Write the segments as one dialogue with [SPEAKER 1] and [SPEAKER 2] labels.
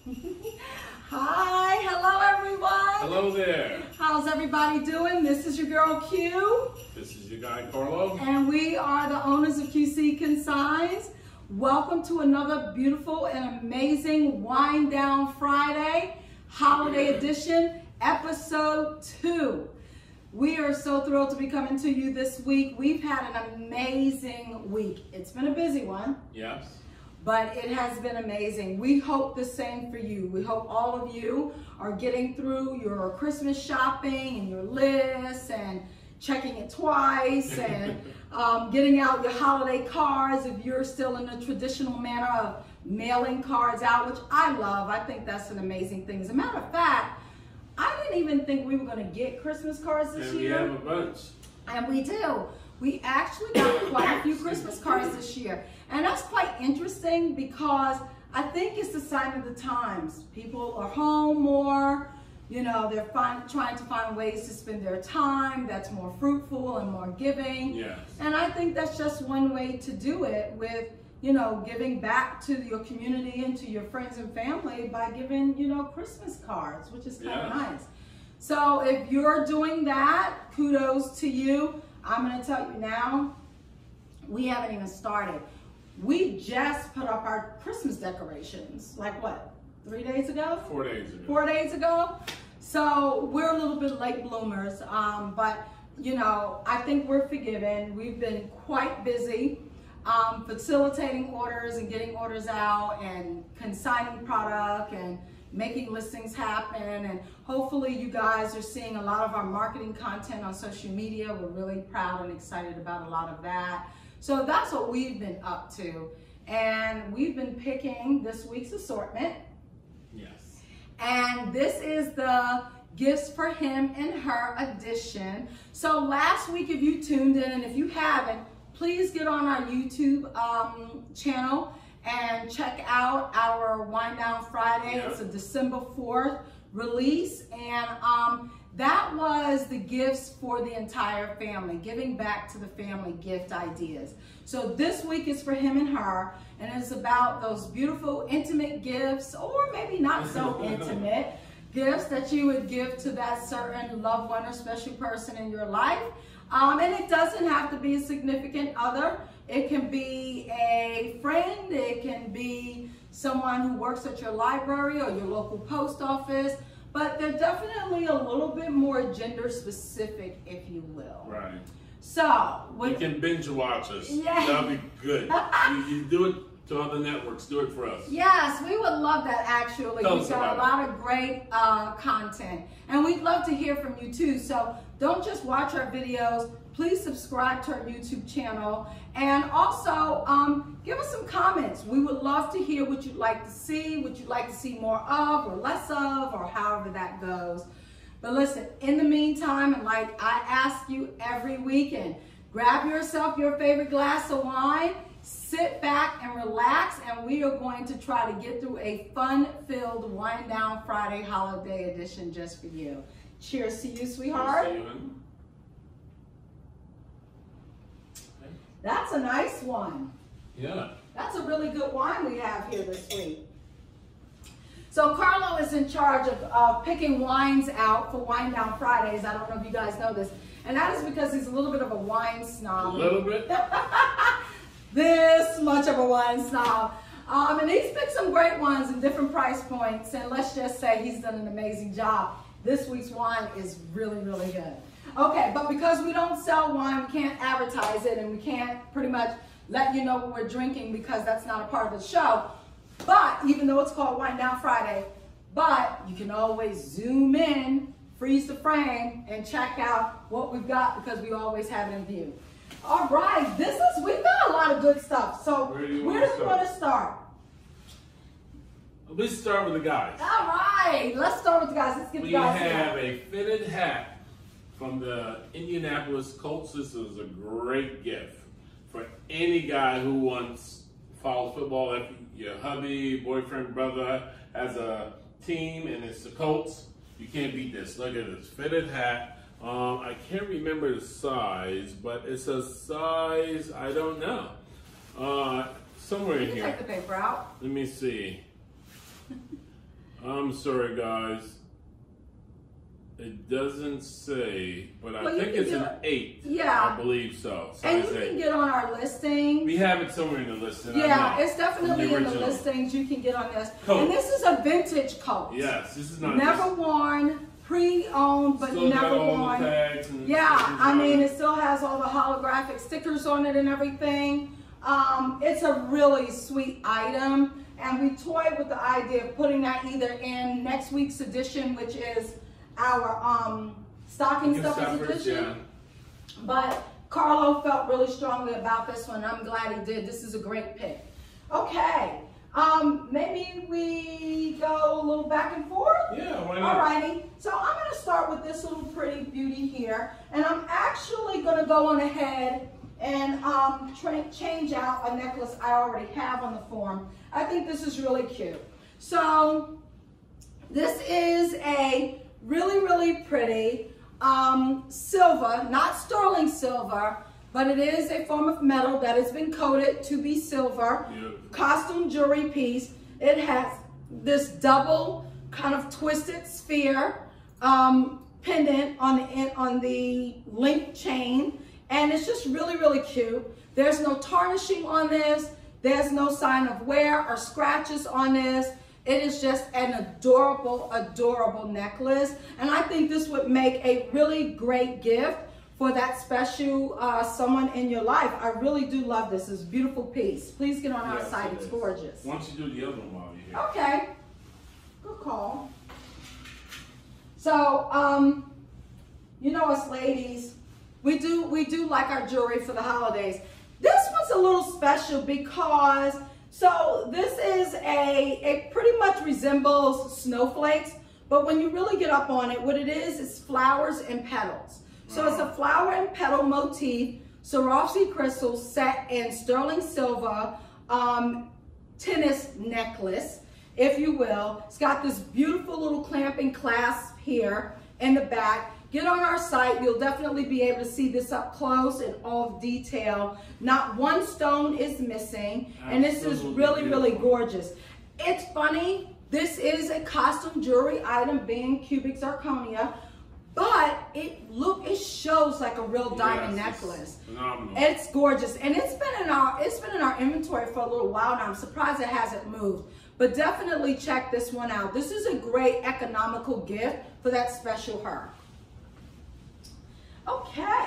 [SPEAKER 1] Hi, hello everyone.
[SPEAKER 2] Hello there.
[SPEAKER 1] How's everybody doing? This is your girl Q.
[SPEAKER 2] This is your guy Carlo.
[SPEAKER 1] And we are the owners of QC Consigns. Welcome to another beautiful and amazing Wine Down Friday, Holiday Edition, Episode 2. We are so thrilled to be coming to you this week. We've had an amazing week. It's been a busy one.
[SPEAKER 2] Yes.
[SPEAKER 1] But it has been amazing. We hope the same for you. We hope all of you are getting through your Christmas shopping and your lists and checking it twice and um, getting out your holiday cards if you're still in the traditional manner of mailing cards out, which I love. I think that's an amazing thing. As a matter of fact, I didn't even think we were going to get Christmas cards this
[SPEAKER 2] and
[SPEAKER 1] year.
[SPEAKER 2] And we have a bunch.
[SPEAKER 1] And we do. We actually got quite a few Christmas cards this year. And that's quite interesting because I think it's the sign of the times. People are home more, you know, they're find, trying to find ways to spend their time that's more fruitful and more giving.
[SPEAKER 2] Yes.
[SPEAKER 1] And I think that's just one way to do it with you know, giving back to your community and to your friends and family by giving, you know, Christmas cards, which is kind of yeah. nice. So if you're doing that, kudos to you. I'm going to tell you now, we haven't even started. We just put up our Christmas decorations, like what, three days ago?
[SPEAKER 2] Four days ago.
[SPEAKER 1] Four days ago. So we're a little bit late bloomers, um, but you know, I think we're forgiven. We've been quite busy um, facilitating orders and getting orders out and consigning product and making listings happen. And hopefully you guys are seeing a lot of our marketing content on social media. We're really proud and excited about a lot of that. So that's what we've been up to. And we've been picking this week's assortment.
[SPEAKER 2] Yes.
[SPEAKER 1] And this is the gifts for him and her edition. So last week, if you tuned in, and if you haven't, please get on our YouTube um, channel and check out our Wine Down Friday. Yep. It's a December 4th release. And um, that was the gifts for the entire family, giving back to the family gift ideas. So this week is for him and her, and it's about those beautiful, intimate gifts, or maybe not so intimate gifts that you would give to that certain loved one or special person in your life. Um, and it doesn't have to be a significant other. It can be a friend. It can be someone who works at your library or your local post office. But they're definitely a little bit more gender specific, if you will.
[SPEAKER 2] Right.
[SPEAKER 1] So,
[SPEAKER 2] you can binge watch us. Yeah. That'll be good. you, you do it to other networks. Do it for us.
[SPEAKER 1] Yes, we would love that actually.
[SPEAKER 2] Tell
[SPEAKER 1] We've got a lot of great uh, content. And we'd love to hear from you too. So don't just watch our videos. Please subscribe to our YouTube channel. And also um, give us some comments. We would love to hear what you'd like to see, what you'd like to see more of or less of, or however that goes. But listen, in the meantime, and like I ask you every weekend, grab yourself your favorite glass of wine sit back and relax and we are going to try to get through a fun-filled Wine down Friday holiday edition just for you. Cheers to you, sweetheart.
[SPEAKER 2] Cheers to you,
[SPEAKER 1] That's a nice one.
[SPEAKER 2] Yeah.
[SPEAKER 1] That's a really good wine we have here this week. So Carlo is in charge of uh, picking wines out for Wine Down Fridays. I don't know if you guys know this. And that is because he's a little bit of a wine snob.
[SPEAKER 2] A little bit?
[SPEAKER 1] this much of a wine snob. Um, and he's picked some great ones in different price points. And let's just say he's done an amazing job. This week's wine is really, really good. Okay, but because we don't sell wine, we can't advertise it and we can't pretty much let you know what we're drinking because that's not a part of the show. But even though it's called Wine Down Friday, but you can always zoom in, freeze the frame, and check out what we've got because we always have it in view. All right, this is, we've got a lot of good stuff. So
[SPEAKER 2] where do
[SPEAKER 1] where
[SPEAKER 2] want,
[SPEAKER 1] do
[SPEAKER 2] to
[SPEAKER 1] want to start?
[SPEAKER 2] Let's start with the guys.
[SPEAKER 1] All right, let's start with the guys. Let's get
[SPEAKER 2] we
[SPEAKER 1] the guys.
[SPEAKER 2] We have a fitted hat from the Indianapolis Colts. This is a great gift for any guy who wants follow football. If your hubby, boyfriend, brother has a team and it's the Colts, you can't beat this. Look at this fitted hat. Um, I can't remember the size, but it's a size, I don't know. Uh, somewhere in here.
[SPEAKER 1] Take the paper out.
[SPEAKER 2] Let me see. I'm sorry, guys. It doesn't say, but I
[SPEAKER 1] Well,
[SPEAKER 2] think it's an eight.
[SPEAKER 1] Yeah.
[SPEAKER 2] I believe so.
[SPEAKER 1] And you can get on our listing.
[SPEAKER 2] We have it somewhere in the list. and I
[SPEAKER 1] Yeah, it's definitely in the listings. You can get on this.
[SPEAKER 2] Coat.
[SPEAKER 1] And this is a vintage coat.
[SPEAKER 2] Yes, this is not
[SPEAKER 1] Never worn, pre-owned, but
[SPEAKER 2] still
[SPEAKER 1] never
[SPEAKER 2] the
[SPEAKER 1] worn. Yeah, I mean,
[SPEAKER 2] it.
[SPEAKER 1] it still has all the holographic stickers on it and everything. Um, it's a really sweet item, and we toyed with the idea of putting that either in next week's edition, which is our um, stocking
[SPEAKER 2] You can
[SPEAKER 1] stuffers
[SPEAKER 2] stop first,
[SPEAKER 1] edition.
[SPEAKER 2] yeah.
[SPEAKER 1] But Carlo felt really strongly about this one. I'm glad he did. This is a great pick. Okay, um, maybe we go a little back and forth.
[SPEAKER 2] Yeah, why not?
[SPEAKER 1] Alrighty, so I'm gonna start with this little pretty beauty here, and I'm actually gonna go on ahead and um, change out a necklace I already have on the form. I think this is really cute. So this is a really, really pretty um, silver, not sterling silver, but it is a form of metal that has been coated to be silver
[SPEAKER 2] Beautiful.
[SPEAKER 1] costume jewelry piece. It has this double kind of twisted sphere um, pendant on the on the link chain, and it's just really really cute. There's no tarnishing on this. There's no sign of wear or scratches on this. It is just an adorable, adorable necklace, and I think this would make a really great gift for that special uh, someone in your life. I really do love this. It's a beautiful piece. Please get on our
[SPEAKER 2] Yes,
[SPEAKER 1] site. It's gorgeous.
[SPEAKER 2] Why don't you do the other one while you're here?
[SPEAKER 1] Okay. Good call. So, um, you know us ladies, we do we do like our jewelry for the holidays. This one's a little special because so this is a it pretty much resembles snowflakes, but when you really get up on it, what it is is flowers and petals. So it's a flower and petal motif, Swarovski crystals set in sterling silver, um, tennis necklace, if you will. It's got this beautiful little clamping clasp here in the back. Get on our site. You'll definitely be able to see this up close and all detail. Not one stone is missing. And this is
[SPEAKER 2] Absolutely
[SPEAKER 1] really, really gorgeous. It's funny. This is a costume jewelry item being cubic zirconia. But it look, it shows like a real diamond
[SPEAKER 2] Yes, it's
[SPEAKER 1] necklace.
[SPEAKER 2] Phenomenal.
[SPEAKER 1] It's gorgeous, and it's been in our it's been in our inventory for a little while now. I'm surprised it hasn't moved, but definitely check this one out. This is a great economical gift for that special her. Okay,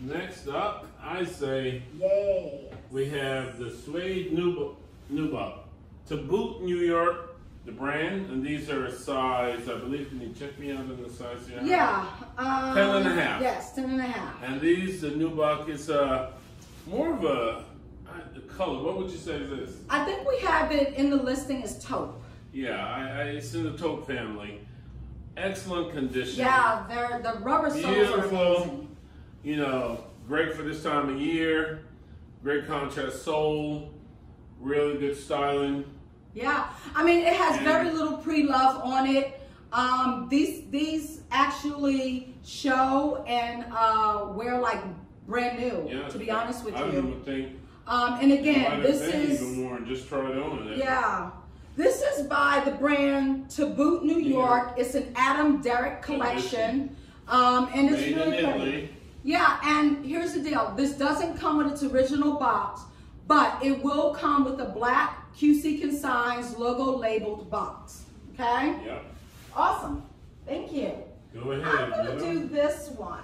[SPEAKER 2] Next up, I say
[SPEAKER 1] yay.
[SPEAKER 2] we have the Suede Nubuck, Nubuck to boot New York, the brand, and these are a size, I believe, can you check me out on the size here?
[SPEAKER 1] Yeah. Um,
[SPEAKER 2] Ten and a half.
[SPEAKER 1] Yes, ten and a half.
[SPEAKER 2] And these, the Nubuck, is uh, more of a, the color, what would you say is this?
[SPEAKER 1] I think we have it in the listing as taupe.
[SPEAKER 2] Yeah, I, I, it's in the taupe family. Excellent condition.
[SPEAKER 1] Yeah, they're the rubber soles are
[SPEAKER 2] Beautiful.
[SPEAKER 1] amazing.
[SPEAKER 2] You know, great for this time of year. Great contrast sole. Really good styling.
[SPEAKER 1] Yeah, I mean it has
[SPEAKER 2] And-
[SPEAKER 1] very little pre-love on it. Um, these these actually show and uh, wear like brand new.
[SPEAKER 2] Yeah,
[SPEAKER 1] to be honest with
[SPEAKER 2] I
[SPEAKER 1] you.
[SPEAKER 2] think
[SPEAKER 1] Um, and again, this is
[SPEAKER 2] even more and just try it on.
[SPEAKER 1] Yeah, this is by the brand To Boot New
[SPEAKER 2] Yeah.
[SPEAKER 1] York. It's an Adam Derrick collection, um, and it's
[SPEAKER 2] Made
[SPEAKER 1] really pretty. Yeah, and here's the deal. This doesn't come with its original box, but it will come with a black QC Consigns logo labeled box. Okay?
[SPEAKER 2] Yep.
[SPEAKER 1] Awesome. Thank you.
[SPEAKER 2] Go ahead.
[SPEAKER 1] I'm going to do this one.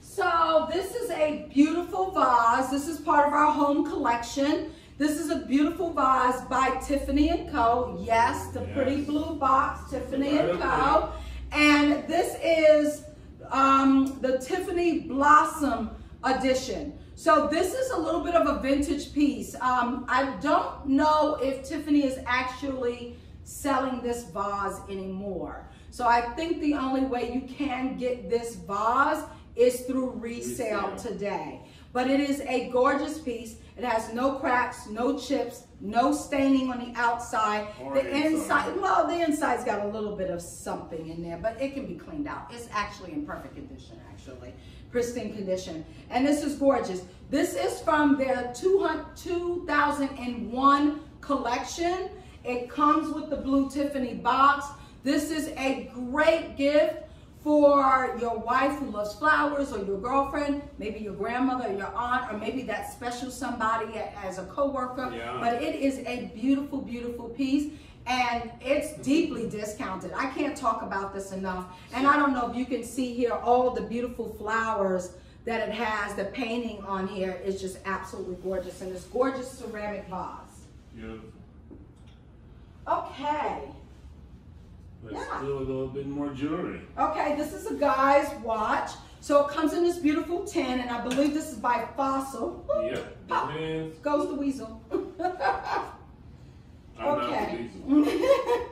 [SPEAKER 1] So this is a beautiful vase. This is part of our home collection. This is a beautiful vase by Tiffany & Co. Yes, the
[SPEAKER 2] Yes.
[SPEAKER 1] pretty blue box, Tiffany
[SPEAKER 2] Right &
[SPEAKER 1] Co. And this is um, the Tiffany Blossom edition. So this is a little bit of a vintage piece. Um, I don't know if Tiffany is actually selling this vase anymore. So I think the only way you can get this vase is through resale,
[SPEAKER 2] Resale.
[SPEAKER 1] today. But it is a gorgeous piece. It has no cracks, no chips, no staining on the outside.
[SPEAKER 2] Or
[SPEAKER 1] the
[SPEAKER 2] inside.
[SPEAKER 1] inside, well, the inside's got a little bit of something in there, but it can be cleaned out. It's actually in perfect condition, actually. Pristine condition. And this is gorgeous. This is from their 200 2001 collection. It comes with the blue Tiffany box. This is a great gift for your wife who loves flowers or your girlfriend, maybe your grandmother or your aunt, or maybe that special somebody as a coworker.
[SPEAKER 2] Yeah.
[SPEAKER 1] But it is a beautiful, beautiful piece and it's deeply discounted. I can't talk about this enough. And I don't know if you can see here all the beautiful flowers that it has. The painting on here is just absolutely gorgeous and this gorgeous ceramic vase.
[SPEAKER 2] Beautiful.
[SPEAKER 1] Okay.
[SPEAKER 2] Let's
[SPEAKER 1] Yeah.
[SPEAKER 2] do a little bit more jewelry.
[SPEAKER 1] Okay, this is a guy's watch. So it comes in this beautiful tin, and I believe this is by Fossil.
[SPEAKER 2] Yep.
[SPEAKER 1] Pop. Goes the weasel. Okay.
[SPEAKER 2] the weasel.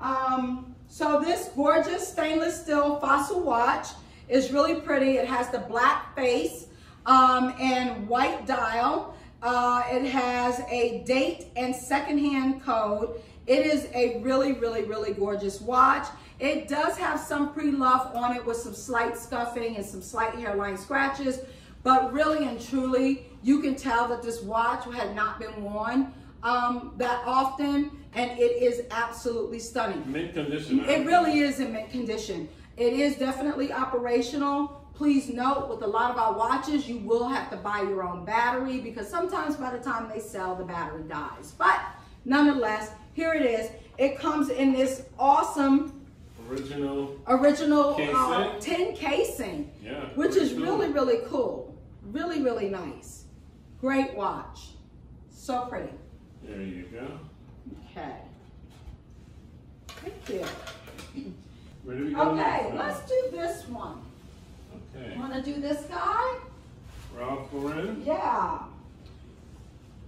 [SPEAKER 1] um, so this gorgeous stainless steel fossil watch is really pretty. It has the black face um, and white dial. Uh, it has a date and secondhand code. It is a really, really, really gorgeous watch. It does have some pre-love on it with some slight scuffing and some slight hairline scratches, but really and truly, you can tell that this watch had not been worn um, that often, and it is absolutely stunning.
[SPEAKER 2] Mint condition.
[SPEAKER 1] It really is in mint condition. It is definitely operational. Please note with a lot of our watches, you will have to buy your own battery because sometimes by the time they sell, the battery dies. But nonetheless, here it is. It comes in this awesome
[SPEAKER 2] Original.
[SPEAKER 1] original uh, tin casing,
[SPEAKER 2] Yeah.
[SPEAKER 1] which is really, really cool. Really, really nice. Great watch. So pretty.
[SPEAKER 2] There you go.
[SPEAKER 1] Okay. Thank you.
[SPEAKER 2] Where do we go
[SPEAKER 1] Okay, let's do this one.
[SPEAKER 2] Okay.
[SPEAKER 1] Want to do this guy?
[SPEAKER 2] Ralph Lauren.
[SPEAKER 1] Yeah.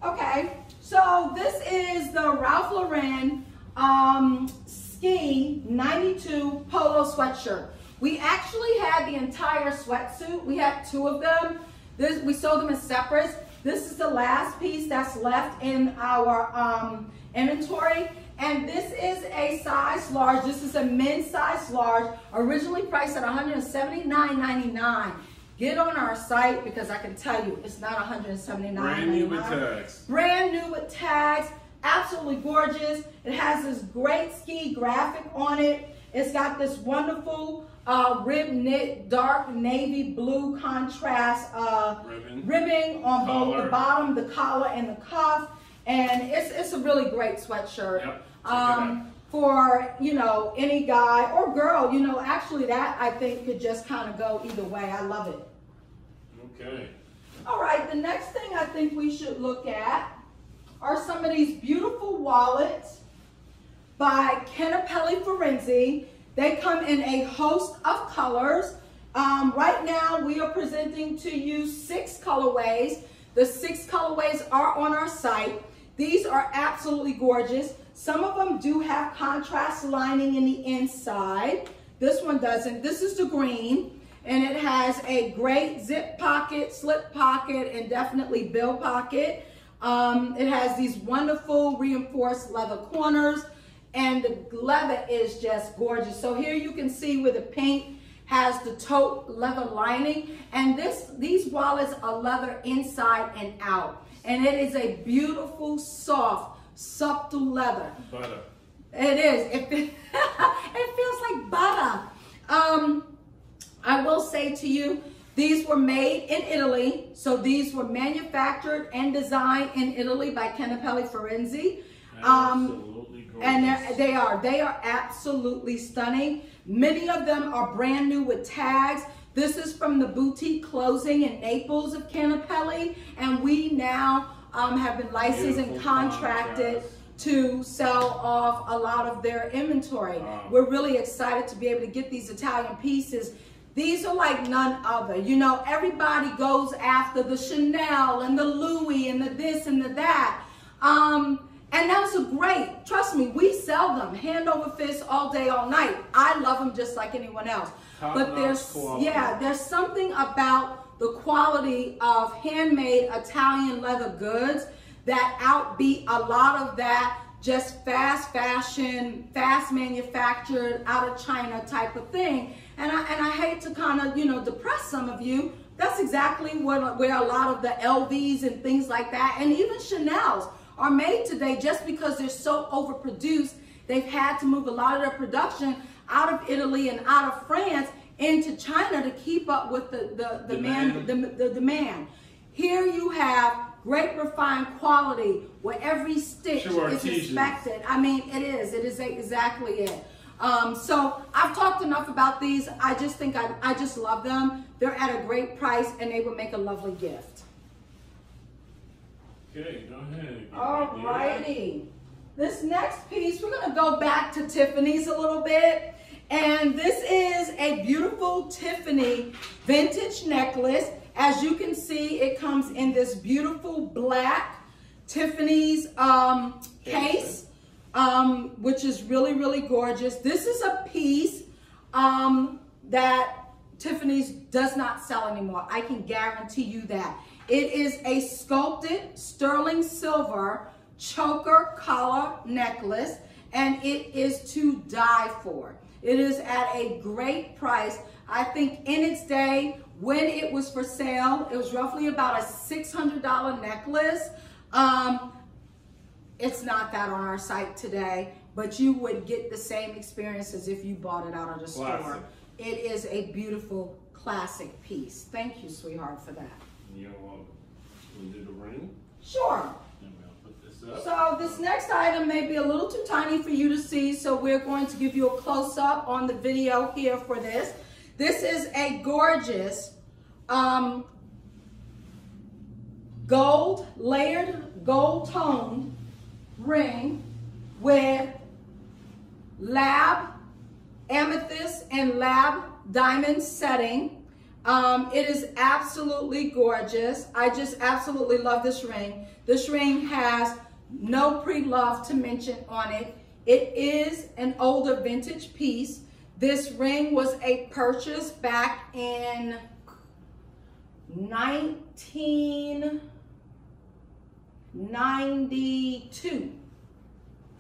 [SPEAKER 1] Okay, so this is the Ralph Lauren um, Ski 92 Polo sweatshirt. We actually had the entire sweatsuit. We had two of them. This, we sold them as separates. This is the last piece that's left in our um, inventory. And this is a size large. This is a men's size large, originally priced at $179.99. Get on our site because I can tell you it's not $179.99.
[SPEAKER 2] Brand new with tags.
[SPEAKER 1] Brand new with tags, absolutely gorgeous. It has this great ski graphic on it. It's got this wonderful uh, rib knit dark navy blue contrast uh,
[SPEAKER 2] Ribbon.
[SPEAKER 1] ribbing on both the bottom, the collar, and the cuff. And it's, it's a really great sweatshirt.
[SPEAKER 2] Yep,
[SPEAKER 1] Um, for, you know, any guy or girl, you know, actually that I think could just kind of go either way. I love it.
[SPEAKER 2] Okay.
[SPEAKER 1] All right, the next thing I think we should look at are some of these beautiful wallets by Canapelli Forenzi. They come in a host of colors. Um, right now, we are presenting to you six colorways. The six colorways are on our site. These are absolutely gorgeous. Some of them do have contrast lining in the inside. This one doesn't. This is the green and it has a great zip pocket, slip pocket, and definitely bill pocket. Um, it has these wonderful reinforced leather corners, and the leather is just gorgeous. So here you can see where the paint has the tote leather lining, and this these wallets are leather inside and out, and it is a beautiful, soft, subtle leather.
[SPEAKER 2] Butter.
[SPEAKER 1] It is. It, it feels like butter. Um, I will say to you, these were made in Italy. So these were manufactured and designed in Italy by Canapelli Forenzi. Um,
[SPEAKER 2] Absolutely gorgeous.
[SPEAKER 1] and they are, they are absolutely stunning. Many of them are brand new with tags. This is from the boutique closing in Naples of Canapelli. And we now um, have been licensed and contracted to sell off a lot of their inventory.
[SPEAKER 2] Wow.
[SPEAKER 1] We're really excited to be able to get these Italian pieces. These are like none other. You know, everybody goes after the Chanel and the Louis and the this and the that. Um, and those are great. Trust me, we sell them hand over fist all day, all night. I love them just like anyone else.
[SPEAKER 2] Top
[SPEAKER 1] but there's yeah, there's something about the quality of handmade Italian leather goods that outbeat a lot of that just fast fashion, fast manufactured out of China type of thing. And I and I hate to kind of, you know, depress some of you. That's exactly what where a lot of the LVs and things like that and even Chanel's are made today just because they're so overproduced. They've had to move a lot of their production out of Italy and out of France into China to keep up with the, the, the demand. Man, the, the demand. Here you have great refined quality where every stitch
[SPEAKER 2] sure,
[SPEAKER 1] is inspected. I mean, it is. It is exactly it. Um, so I've talked enough about these. I just think I, I just love them. They're at a great price and they would make a lovely gift.
[SPEAKER 2] Okay, go ahead.
[SPEAKER 1] All righty. This next piece, we're going to go back to Tiffany's a little bit. And this is beautiful Tiffany vintage necklace. As you can see, it comes in this beautiful black Tiffany's um, case, um, which is really, really gorgeous. This is a piece um, that Tiffany's does not sell anymore. I can guarantee you that. It is a sculpted sterling silver choker collar necklace and it is to die for. It is at a great price. I think in its day, when it was for sale, it was roughly about a $600 necklace. Um, it's not that on our site today, but you would get the same experience as if you bought it out of the classic. store. It is a beautiful classic piece. Thank you, sweetheart, for that.
[SPEAKER 2] You're welcome. We do the ring?
[SPEAKER 1] Sure. So this next item may be a little too tiny for you to see, so we're going to give you a close-up on the video here for this. This is a gorgeous um, gold, layered gold toned ring with lab amethyst and lab diamond setting. Um, it is absolutely gorgeous. I just absolutely love this ring. This ring has no pre-love to mention on it. It is an older vintage piece. This ring was a purchase back in 1992.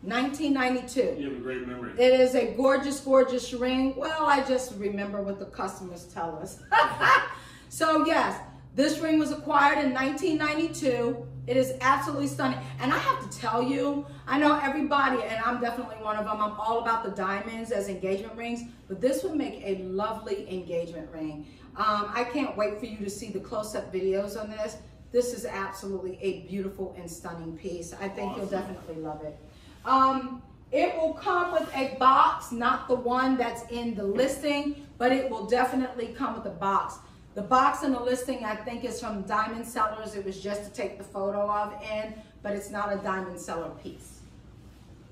[SPEAKER 1] 1992.
[SPEAKER 2] You have a great memory.
[SPEAKER 1] It is a gorgeous, gorgeous ring. Well, I just remember what the customers tell us. so yes, this ring was acquired in 1992. It is absolutely stunning. And I have to tell you, I know everybody, and I'm definitely one of them, I'm all about the diamonds as engagement rings, but this would make a lovely engagement ring. Um, I can't wait for you to see the close-up videos on this. This is absolutely a beautiful and stunning piece. I think awesome. you'll definitely love it. Um, it will come with a box, not the one that's in the listing, but it will definitely come with a box. The box in the listing, I think, is from Diamond Sellers. It was just to take the photo of in, but it's not a Diamond Seller piece.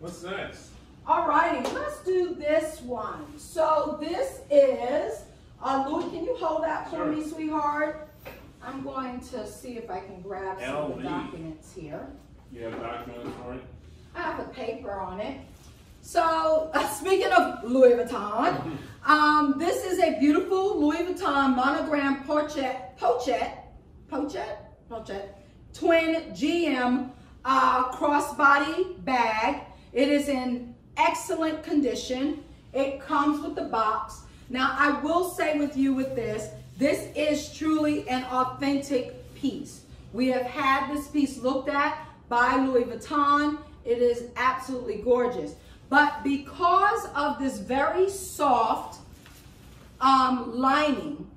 [SPEAKER 2] What's next?
[SPEAKER 1] All righty, let's do this one. So this is, uh, Louis, can you hold that for sure. me, sweetheart? I'm going to see if I can grab some of the documents here.
[SPEAKER 2] You have documents for it?
[SPEAKER 1] I have a paper on it. So uh, speaking of Louis Vuitton, um, this is a beautiful Louis Vuitton monogram pochette, pochette, pochette, pochette, twin GM uh, crossbody bag. It is in excellent condition. It comes with the box. Now I will say with you with this, this is truly an authentic piece. We have had this piece looked at by Louis Vuitton. It is absolutely gorgeous. But because of this very soft um, lining,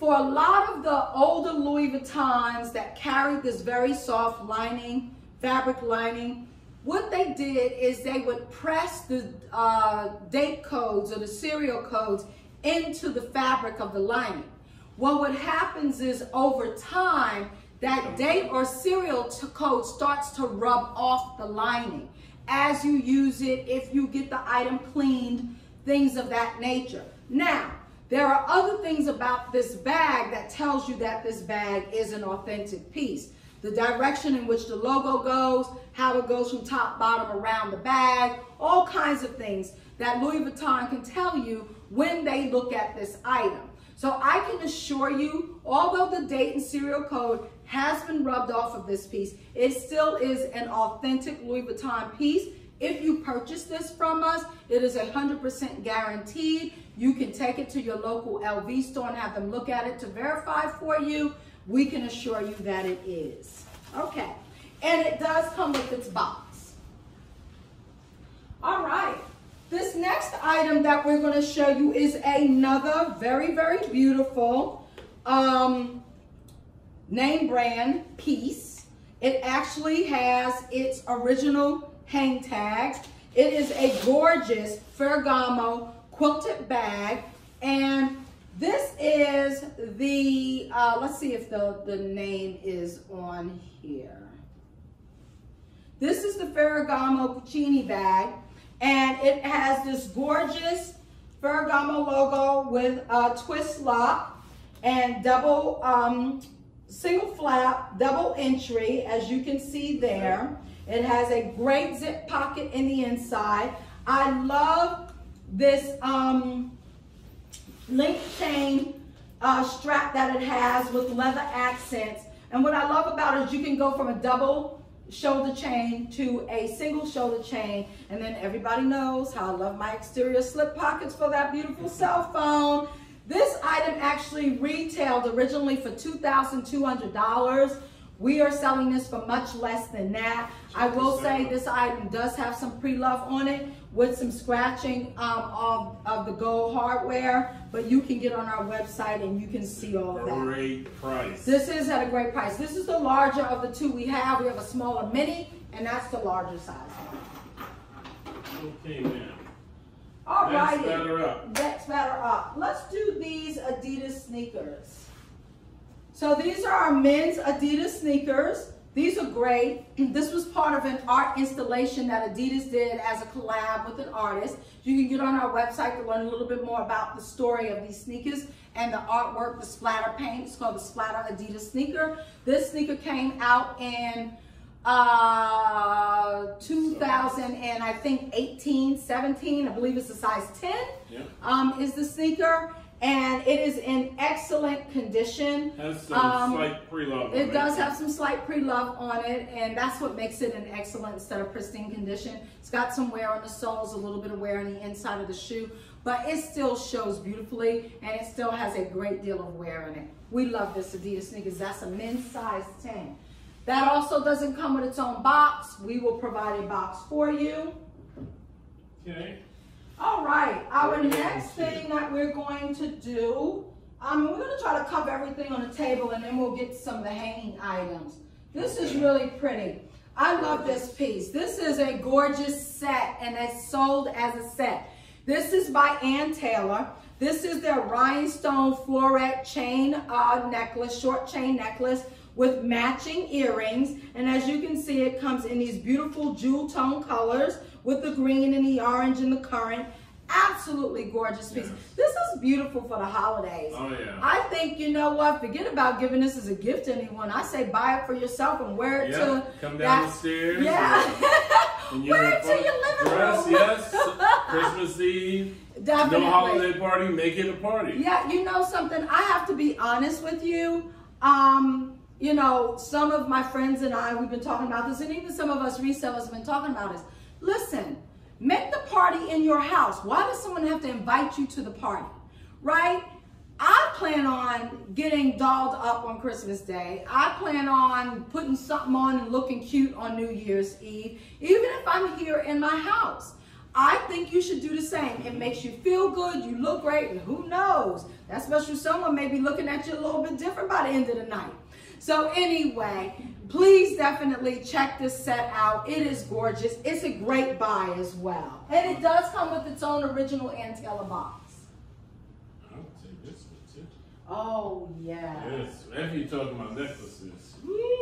[SPEAKER 1] for a lot of the older Louis Vuittons that carried this very soft lining, fabric lining, what they did is they would press the uh, date codes or the serial codes into the fabric of the lining. Well, what happens is over time, that date or serial code starts to rub off the lining as you use it, if you get the item cleaned, things of that nature. Now, there are other things about this bag that tells you that this bag is an authentic piece. The direction in which the logo goes, how it goes from top, bottom, around the bag, all kinds of things that Louis Vuitton can tell you when they look at this item. So I can assure you, although the date and serial code has been rubbed off of this piece, it still is an authentic Louis Vuitton piece. If you purchase this from us, it is 100% guaranteed. You can take it to your local LV store and have them look at it to verify for you. We can assure you that it is. Okay. And it does come with its box. All right. This next item that we're going to show you is another very, very beautiful um, name brand piece. It actually has its original hang tags. It is a gorgeous Ferragamo quilted bag. And this is the, uh, let's see if the, the name is on here. This is the Ferragamo Puccini bag. And it has this gorgeous Ferragamo logo with a twist lock and double um, single flap, double entry, as you can see there. It has a great zip pocket in the inside. I love this um, link chain uh, strap that it has with leather accents. And what I love about it is you can go from a double shoulder chain to a single shoulder chain. And then everybody knows how I love my exterior slip pockets for that beautiful cell phone. This item actually retailed originally for $2,200. We are selling this for much less than that. I will say this item does have some pre-love on it with some scratching um, of, of the gold hardware, but you can get on our website and you can see all of that.
[SPEAKER 2] Great price.
[SPEAKER 1] This is at a great price. This is the larger of the two we have. We have a smaller mini, and that's the larger size.
[SPEAKER 2] Okay, man.
[SPEAKER 1] All
[SPEAKER 2] Next
[SPEAKER 1] righty.
[SPEAKER 2] batter up.
[SPEAKER 1] Next batter up. Let's do these Adidas sneakers. So these are our men's Adidas sneakers. These are great. This was part of an art installation that Adidas did as a collab with an artist. You can get on our website to learn a little bit more about the story of these sneakers and the artwork, the splatter paint. It's called the Splatter Adidas sneaker. This sneaker came out in uh 2000 and I think 18, 17, I believe it's a size 10
[SPEAKER 2] Yeah.
[SPEAKER 1] um, is the sneaker and it is in excellent condition.
[SPEAKER 2] Has some
[SPEAKER 1] Um,
[SPEAKER 2] slight pre-love.
[SPEAKER 1] It does have some slight pre-love on it, and that's what makes it an excellent instead of pristine condition. It's got some wear on the soles, a little bit of wear on the inside of the shoe, but it still shows beautifully, and it still has a great deal of wear in it. We love this Adidas sneakers. That's a men's size 10. That also doesn't come with its own box. We will provide a box for you.
[SPEAKER 2] Okay.
[SPEAKER 1] All right, our next thing that we're going to do, um, we're gonna try to cover everything on the table and then we'll get some of the hanging items. This is really pretty. I love this piece. This is a gorgeous set and it's sold as a set. This is by Ann Taylor. This is their rhinestone floret chain uh, necklace, short chain necklace with matching earrings. And as you can see, it comes in these beautiful jewel tone colors with the green and the orange and the currant. Absolutely gorgeous piece.
[SPEAKER 2] Yes.
[SPEAKER 1] This is beautiful for the holidays.
[SPEAKER 2] Oh yeah.
[SPEAKER 1] I think, you know what, forget about giving this as a gift to anyone. I say buy it for yourself and wear it
[SPEAKER 2] yeah.
[SPEAKER 1] to
[SPEAKER 2] Come down the
[SPEAKER 1] that-
[SPEAKER 2] stairs.
[SPEAKER 1] Yeah. Wear it to your living
[SPEAKER 2] dress,
[SPEAKER 1] room.
[SPEAKER 2] yes. Christmas Eve.
[SPEAKER 1] Definitely.
[SPEAKER 2] No holiday party, make it a party.
[SPEAKER 1] Yeah, you know something, I have to be honest with you. Um, you know, some of my friends and I, we've been talking about this, and even some of us resellers have been talking about this. Listen, make the party in your house. Why does someone have to invite you to the party? Right? I plan on getting dolled up on Christmas Day. I plan on putting something on and looking cute on New Year's Eve, even if I'm here in my house. I think you should do the same. It makes you feel good, you look great, and who knows? That special someone may be looking at you a little bit different by the end of the night. So anyway, please definitely check this set out. It is gorgeous. It's a great buy as well. And it does come with its own original Ann Taylor box.
[SPEAKER 2] I'll take this one too.
[SPEAKER 1] Oh, yeah.
[SPEAKER 2] Yes. If you're talking about necklaces.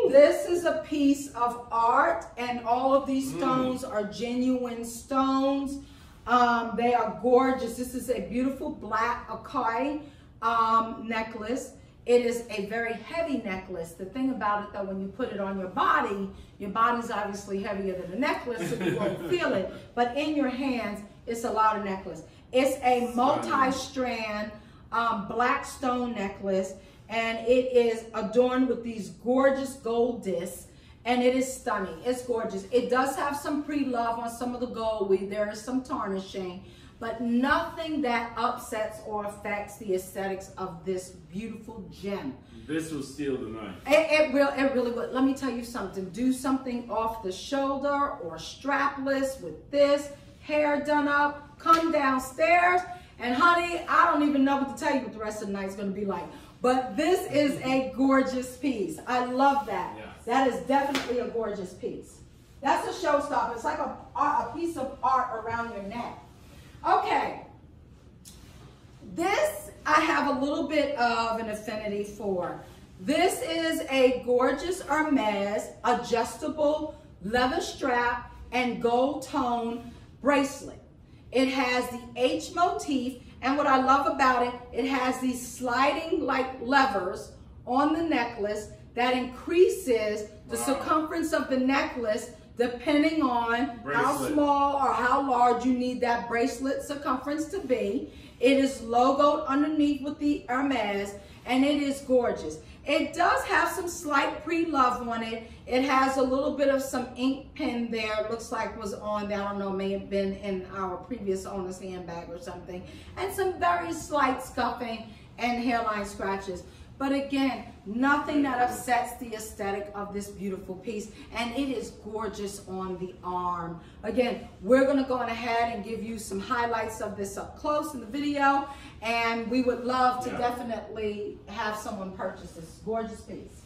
[SPEAKER 1] This is a piece of art, and all of these
[SPEAKER 2] Mm.
[SPEAKER 1] stones are genuine stones. Um, they are gorgeous. This is a beautiful black Akai um, necklace. It is a very heavy necklace. The thing about it, though, when you put it on your body, your body's obviously heavier than the necklace, so you won't feel it. But in your hands, it's a lot of necklace. It's a multi-strand um, black stone necklace and it is adorned with these gorgeous gold discs and it is stunning it's gorgeous it does have some pre-love on some of the gold we there is some tarnishing but nothing that upsets or affects the aesthetics of this beautiful gem.
[SPEAKER 2] This will steal the night.
[SPEAKER 1] It, it, will, it really would. Let me tell you something. Do something off the shoulder or strapless with this, hair done up, come downstairs, and honey, I don't even know what to tell you what the rest of the night is going to be like. But this is a gorgeous piece. I love that. That is definitely a gorgeous piece. That's a showstopper. It's like a, a piece of art around your neck. Okay. This I have a little bit of an affinity for. This is a gorgeous Hermes adjustable leather strap and gold tone bracelet. It has the H motif and what I love about it, it has these sliding like levers on the necklace that increases the wow. circumference of the necklace depending on bracelet. how small or how large you need that bracelet circumference to be. It is logoed underneath with the Hermes and it is gorgeous. It does have some slight pre-love on it. It has a little bit of some ink pen there. It looks like was on there. I don't know, may have been in our previous owner's handbag or something. And some very slight scuffing and hairline scratches. But again, nothing that upsets the aesthetic of this beautiful piece. And it is gorgeous on the arm. Again, we're gonna go on ahead and give you some highlights of this up close in the video. And we would love to yeah. definitely have someone purchase this gorgeous piece.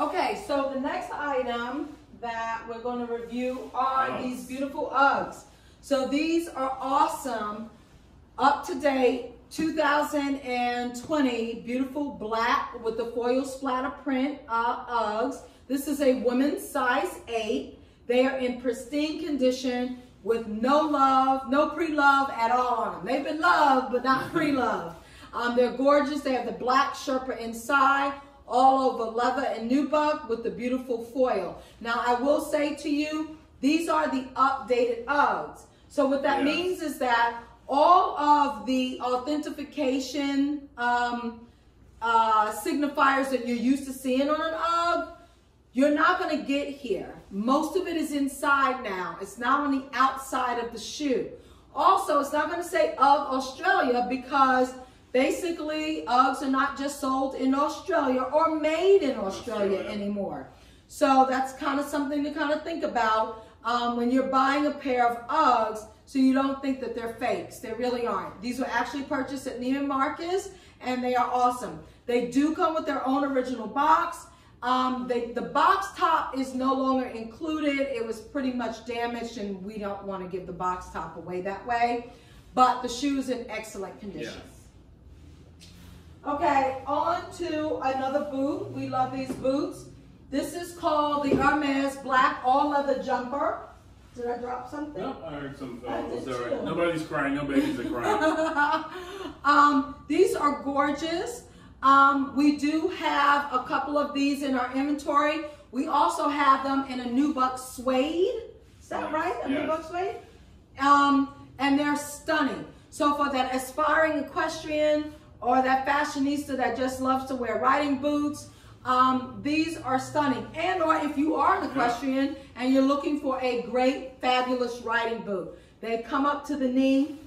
[SPEAKER 1] Okay, so the next item that we're going to review are these beautiful Uggs. So these are awesome, up to date 2020 beautiful black with the foil splatter print uh, Uggs. This is a women's size 8. They are in pristine condition with no love, no pre-love at all on them. They've been loved, but not pre-love. Um, they're gorgeous. They have the black Sherpa inside, all over leather and nubuck with the beautiful foil. Now, I will say to you, these are the updated Uggs. So what that yes. means is that all of the authentication um, uh, signifiers that you're used to seeing on an UGG, you're not going to get here. Most of it is inside now. It's not on the outside of the shoe. Also, it's not going to say UGG Australia because basically UGGs are not just sold in Australia or made in Australia, Australia. anymore. So that's kind of something to kind of think about um, when you're buying a pair of Uggs so you don't think that they're fakes. They really aren't. These were actually purchased at Neiman Marcus and they are awesome. They do come with their own original box. Um, they, the box top is no longer included. It was pretty much damaged and we don't want to give the box top away that way. But the shoe's in excellent condition. Okay, on to another boot. We love these boots. This is called the Hermes Black All Leather Jumper. Did I drop something?
[SPEAKER 2] No, I heard something. I did too. Nobody's crying. No babies are crying.
[SPEAKER 1] um, these are gorgeous. Um, we do have a couple of these in our inventory. We also have them in a nubuck suede. Is that yes. right? A yes. nubuck suede? Um, and they're stunning. So for that aspiring equestrian or that fashionista that just loves to wear riding boots, um, these are stunning. And or if you are an equestrian and you're looking for a great, fabulous riding boot, they come up to the knee.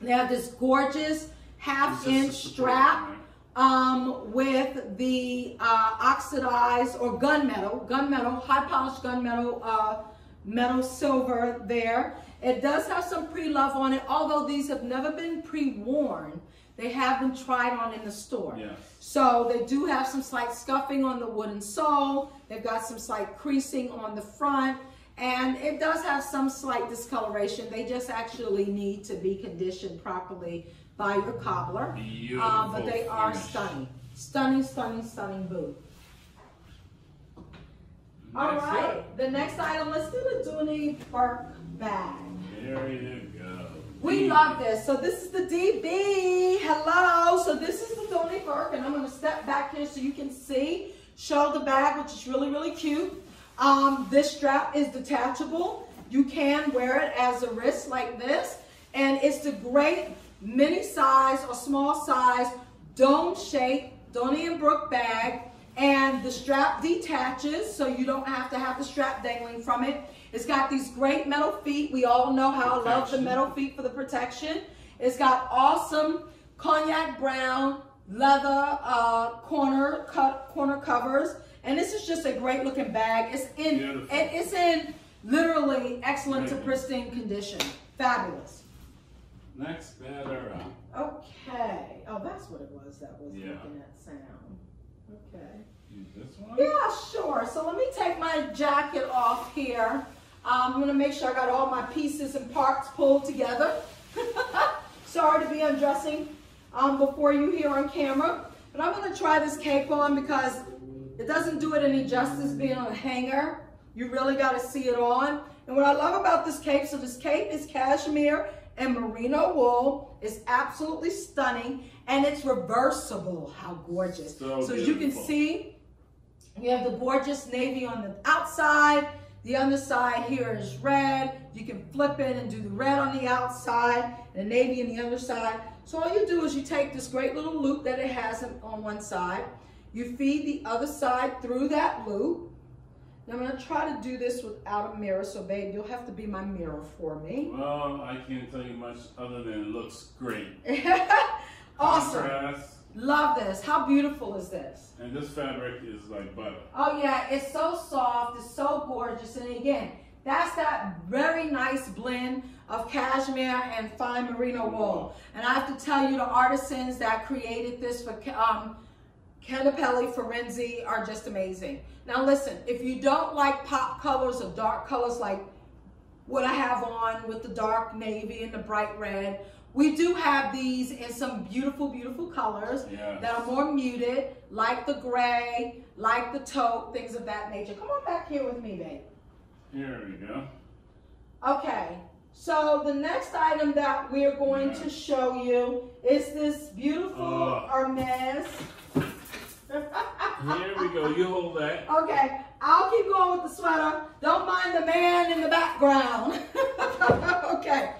[SPEAKER 1] They have this gorgeous half inch strap um, with the uh, oxidized or gunmetal, gunmetal, high polished gunmetal, uh, metal silver there. It does have some pre-love on it, although these have never been pre-worn. They have been tried on in the store.
[SPEAKER 2] Yes.
[SPEAKER 1] So they do have some slight scuffing on the wooden sole. They've got some slight creasing on the front. And it does have some slight discoloration. They just actually need to be conditioned properly by your cobbler.
[SPEAKER 2] Beautiful uh,
[SPEAKER 1] but they are stunning. Stunning, stunning, stunning boot. All right, the next item, let's do the Dooney Bourke bag.
[SPEAKER 2] There you go.
[SPEAKER 1] We love this. So this is the DB. Hello. So this is the Dooney Bourke, and I'm going to step back here so you can see. Show the bag, which is really, really cute. Um, this strap is detachable. You can wear it as a wrist like this. And it's the great mini size or small size dome shape Dooney and Bourke bag. And the strap detaches, so you don't have to have the strap dangling from it. It's got these great metal feet. We all know how I love the metal feet for the protection. It's got awesome cognac brown leather uh, corner cut corner covers. And this is just a great looking bag. It's in Beautiful. it is in literally excellent to pristine condition. Fabulous.
[SPEAKER 2] Next batter
[SPEAKER 1] Okay. Oh, that's what it was that was yeah. making that sound. Okay.
[SPEAKER 2] Use this one?
[SPEAKER 1] Yeah, sure. So let me take my jacket off here. I'm going to make sure I got all my pieces and parts pulled together. Sorry to be undressing um, before you here on camera. But I'm going to try this cape on because it doesn't do it any justice being on a hanger. You really got to see it on. And what I love about this cape, so this cape is cashmere and merino wool. It's absolutely stunning and it's reversible. How gorgeous. So, so as you can see, you have the gorgeous navy on the outside. The underside here is red. You can flip it and do the red on the outside and the navy on the underside. So all you do is you take this great little loop that it has on one side. You feed the other side through that loop. Now I'm going to try to do this without a mirror, so babe, you'll have to be my mirror for me.
[SPEAKER 2] Well, I can't tell you much other than it looks great.
[SPEAKER 1] Love this. How beautiful is this?
[SPEAKER 2] And this fabric is like butter.
[SPEAKER 1] Oh yeah, it's so soft, it's so gorgeous. And again, that's that very nice blend of cashmere and fine merino wool. And I have to tell you, the artisans that created this for um, Cantopelli Ferenzi are just amazing. Now listen, if you don't like pop colors or dark colors like what I have on with the dark navy and the bright red, we do have these in some beautiful, beautiful colors yes. that are more muted, like the gray, like the taupe, things of that nature. Come on back here with me, babe.
[SPEAKER 2] Here we go.
[SPEAKER 1] Okay, so the next item that we're going to show you is this beautiful uh. Hermes
[SPEAKER 2] here we go. You hold that.
[SPEAKER 1] Okay. I'll keep going with the sweater. Don't mind the man in the background. okay.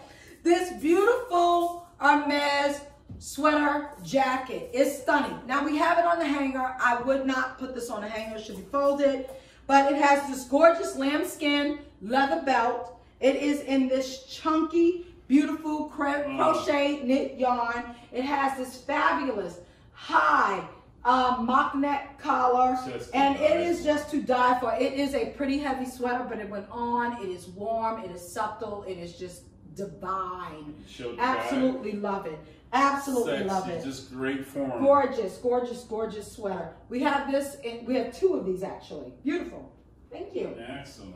[SPEAKER 1] This beautiful Hermes sweater jacket is stunning. Now we have it on the hanger. I would not put this on a hanger. It should be folded. But it has this gorgeous lambskin leather belt. It is in this chunky, beautiful mm. crochet knit yarn. It has this fabulous high um, mock neck collar, and it is just to die for. It is a pretty heavy sweater, but it went on. It is warm. It is subtle. It is just divine. Absolutely love it. Absolutely
[SPEAKER 2] Sexy,
[SPEAKER 1] love it.
[SPEAKER 2] Just great form.
[SPEAKER 1] Gorgeous, gorgeous, gorgeous sweater. We have this, and we have two of these actually. Beautiful. Thank you.
[SPEAKER 2] Excellent.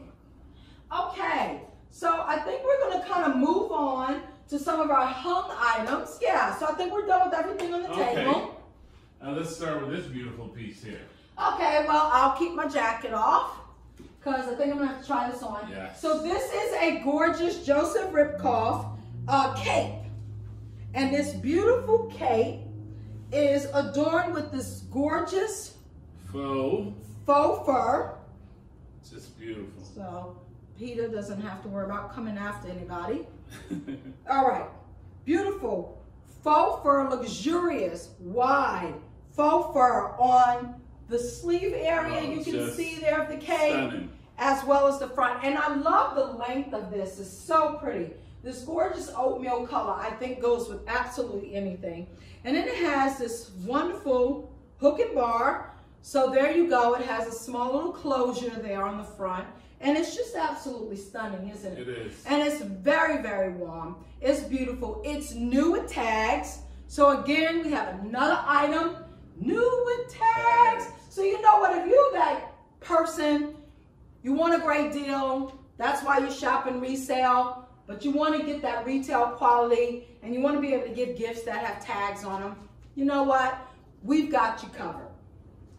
[SPEAKER 1] Okay, so I think we're going to kind of move on to some of our hung items. Yeah, so I think we're done with everything on the okay. table.
[SPEAKER 2] Now let's start with this beautiful piece here.
[SPEAKER 1] Okay, well, I'll keep my jacket off because I think I'm to have to try this on.
[SPEAKER 2] Yes.
[SPEAKER 1] So this is a gorgeous Joseph Ribkoff uh, cape. And this beautiful cape is adorned with this gorgeous
[SPEAKER 2] faux,
[SPEAKER 1] faux fur.
[SPEAKER 2] It's just beautiful.
[SPEAKER 1] So Peter doesn't have to worry about coming after anybody. All right. Beautiful. Faux fur, luxurious, wide, faux fur on the sleeve area. Oh, you can see there of the cape stunning. as well as the front. And I love the length of this. It's so pretty. This gorgeous oatmeal color I think goes with absolutely anything. And then it has this wonderful hook and bar. So there you go. It has a small little closure there on the front. And it's just absolutely stunning, isn't
[SPEAKER 2] it? It is.
[SPEAKER 1] And it's very, very warm. It's beautiful. It's new with tags. So again, we have another item new with tags. So you know what, if you're that person, you want a great deal, that's why you shop in resale, but you want to get that retail quality and you want to be able to give gifts that have tags on them, you know what? We've got you covered.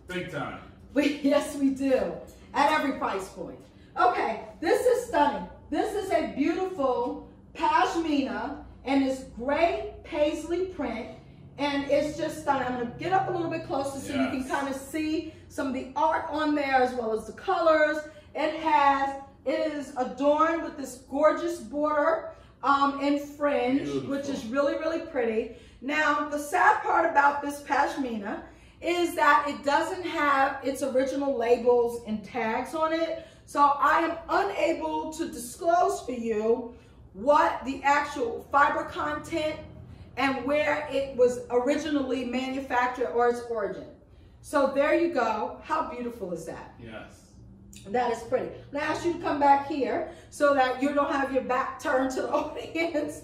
[SPEAKER 2] Big time.
[SPEAKER 1] We, yes, we do. At every price point. Okay, this is stunning. This is a beautiful pashmina and it's gray paisley print and it's just stunning. I'm gonna get up a little bit closer so yes. you can kind of see some of the art on there as well as the colors. It has, it is adorned with this gorgeous border um, and fringe, Beautiful. which is really, really pretty. Now, the sad part about this pashmina is that it doesn't have its original labels and tags on it. So I am unable to disclose for you what the actual fiber content and where it was originally manufactured or its origin. So there you go. How beautiful is that?
[SPEAKER 2] Yes.
[SPEAKER 1] That is pretty. Now I ask you to come back here so that you don't have your back turned to the audience.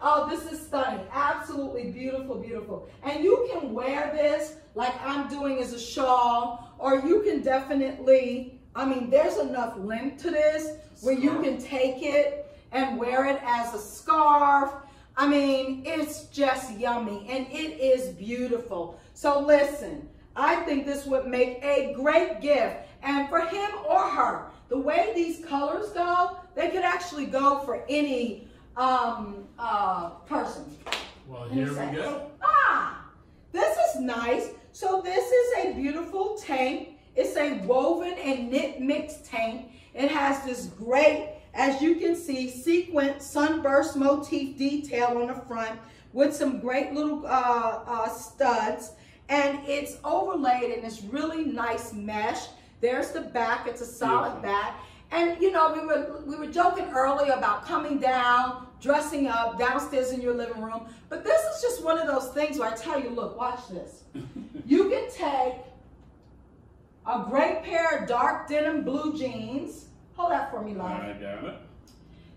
[SPEAKER 1] Oh, this is stunning. Absolutely beautiful, beautiful. And you can wear this like I'm doing as a shawl, or you can definitely, I mean, there's enough length to this where you can take it and wear it as a scarf. I mean, it's just yummy and it is beautiful. So listen, I think this would make a great gift. And for him or her, the way these colors go, they could actually go for any um, uh, person.
[SPEAKER 2] Well, here we go.
[SPEAKER 1] Ah, this is nice. So this is a beautiful tank. It's a woven and knit mix tank. It has this great, as you can see, sequin sunburst motif detail on the front with some great little uh, uh, studs. And it's overlaid in this really nice mesh. There's the back. It's a solid Beautiful. back. And you know, we were we were joking earlier about coming down, dressing up downstairs in your living room. But this is just one of those things where I tell you, look, watch this. you can take a great pair of dark denim blue jeans. Hold that for me, love.
[SPEAKER 2] I got it.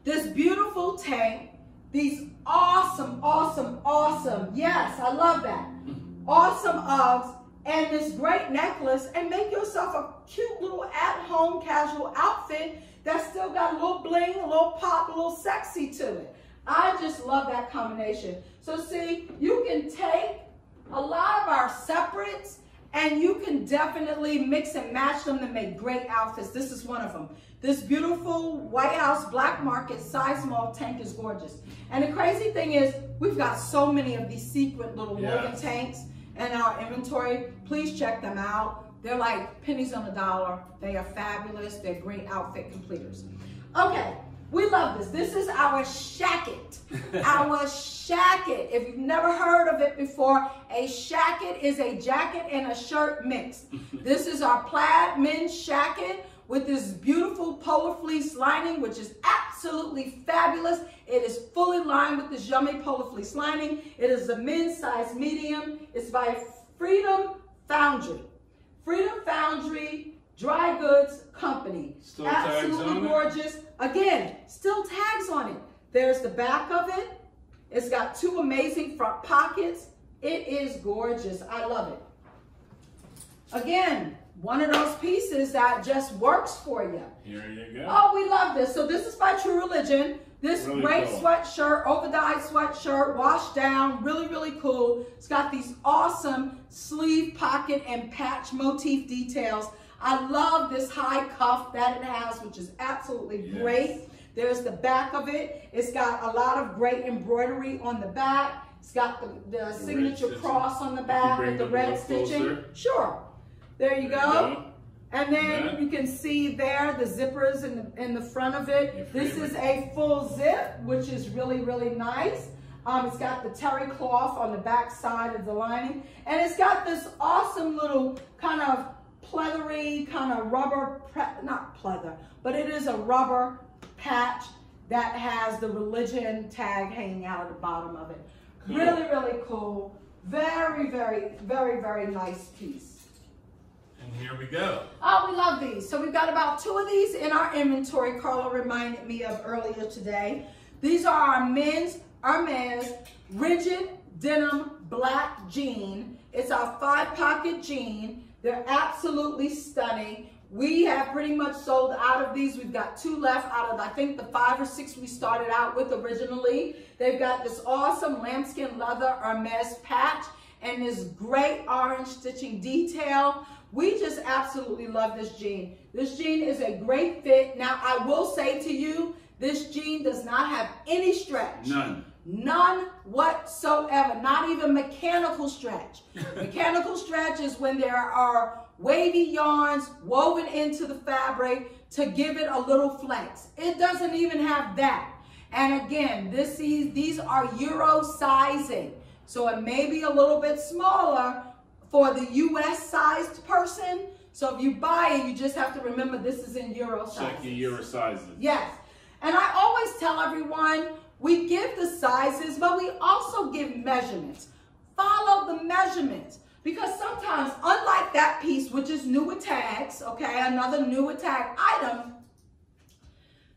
[SPEAKER 1] This beautiful tank, these awesome, awesome, awesome. Yes, I love that. Mm-hmm. Awesome Uggs and this great necklace and make yourself a cute little at-home casual outfit that still got a little bling, a little pop, a little sexy to it. I just love that combination. So see, you can take a lot of our separates and you can definitely mix and match them to make great outfits. This is one of them. This beautiful White House Black Market size small tank is gorgeous. And the crazy thing is, we've got so many of these secret little yes. woven tanks in our inventory. Please check them out. They're like pennies on a dollar. They are fabulous. They're great outfit completers. Okay, we love this. This is our shacket. our shacket. If you've never heard of it before, a shacket is a jacket and a shirt mixed. this is our plaid men's shacket with this beautiful polar fleece lining, which is absolutely fabulous. It is fully lined with this yummy polar fleece lining. It is a men's size medium. It's by Freedom Foundry. Freedom Foundry Dry Goods Company.
[SPEAKER 2] Still
[SPEAKER 1] absolutely gorgeous. Again, still tags on it. There's the back of it. It's got two amazing front pockets. It is gorgeous. I love it. Again, one of those pieces that just works for you.
[SPEAKER 2] Here you go. Oh,
[SPEAKER 1] we love this. So this is by True Religion. This really great cool. sweatshirt, over-dyed sweatshirt, washed down, really, really cool. It's got these awesome sleeve, pocket, and patch motif details. I love this high cuff that it has, which is absolutely yes. great. There's the back of it. It's got a lot of great embroidery on the back. It's got the, the, the signature cross on the back with the red stitching. Closer. Sure. There you go. And then you can see there the zippers in the, in the front of it. This is a full zip, which is really, really nice. Um, it's got the terry cloth on the back side of the lining. And it's got this awesome little kind of pleathery, kind of rubber, not pleather, but it is a rubber patch that has the religion tag hanging out at the bottom of it. Cool. Really, really cool. Very, very, very, very nice piece.
[SPEAKER 2] Here we go.
[SPEAKER 1] Oh, we love these. So we've got about two of these in our inventory. Carla reminded me of earlier today. These are our men's Hermes rigid denim black jean. It's our five pocket jean. They're absolutely stunning. We have pretty much sold out of these. We've got two left out of, I think, the five or six we started out with originally. They've got this awesome lambskin leather Hermes patch and this great orange stitching detail. We just absolutely love this jean. This jean is a great fit. Now, I will say to you, this jean does not have any stretch.
[SPEAKER 2] None.
[SPEAKER 1] None whatsoever, not even mechanical stretch. mechanical stretch is when there are wavy yarns woven into the fabric to give it a little flex. It doesn't even have that. And again, this is, these are Euro sizing. So it may be a little bit smaller for the US sized person. So if you buy it, you just have to remember this is in euro sizes.
[SPEAKER 2] Check your euro sizes.
[SPEAKER 1] Yes. And I always tell everyone, we give the sizes, but we also give measurements. Follow the measurements. Because sometimes, unlike that piece, which is new with tags, okay, another new with tag item,